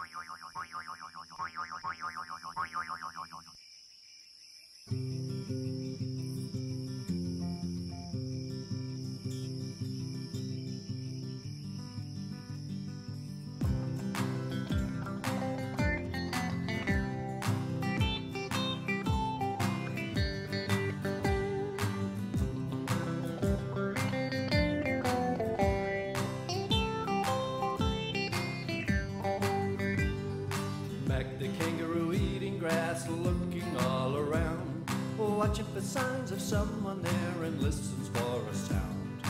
Oi, oi, oi. Mac, the kangaroo eating grass, looking all around, watching for signs of someone there and listens for a sound.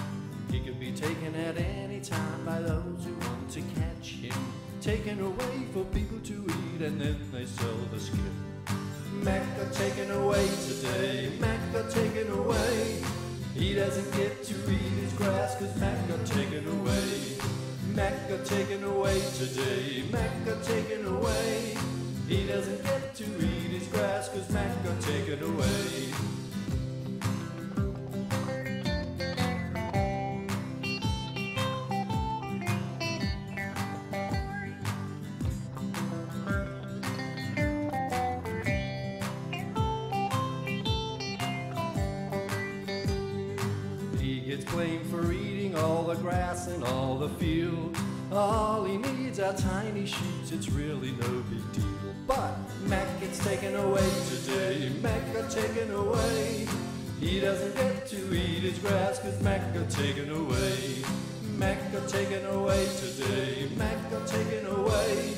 He could be taken at any time by those who want to catch him, taken away for people to eat and then they sell the skin. Mac got taken away today, Mac got taken away. He doesn't get to eat his grass cause Mac got taken away. Mac got taken away today. Mac got taken away. Doesn't get to eat his grass cause Mac away. He gets blamed for eating all the grass in all the field. All he needs are tiny sheets, it's really no big deal. Taken away today, Mac got taken away. He doesn't get to eat his grass cause Mac got taken away. Mac got taken away today, Mac got taken away.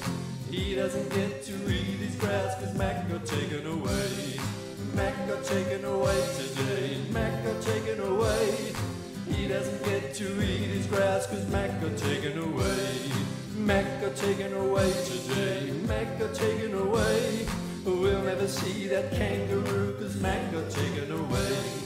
He doesn't get to eat his grass cause Mac got taken away. Mac got taken away today, Mac got taken away. He doesn't get to eat his grass cause Mac got taken away. Mac got taken away today, Mac got taken away. We'll never see that kangaroo cause Mac got taken away.